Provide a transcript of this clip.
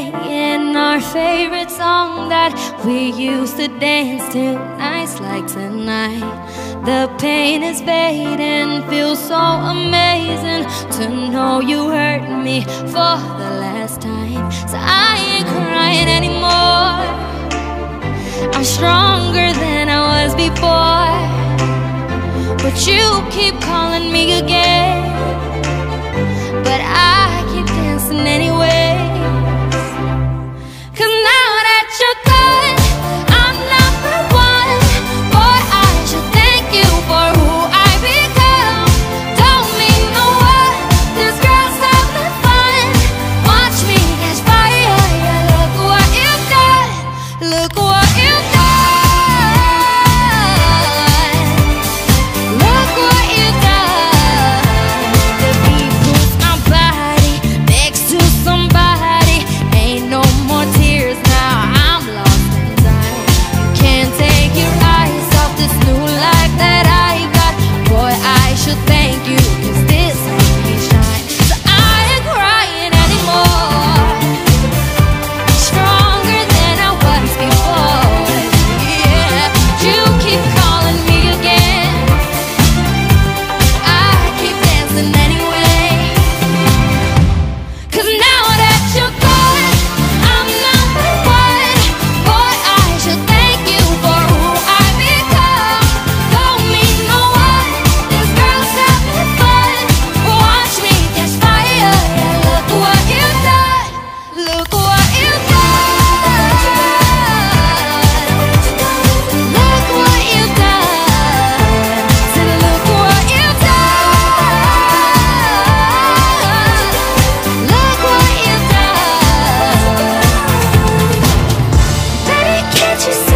playing our favorite song that we used to dance to nights like tonight. The pain is fading, feels so amazing to know you hurt me for the last time. So I ain't crying anymore. I'm stronger than I was before, but you keep calling me again. Can't you see?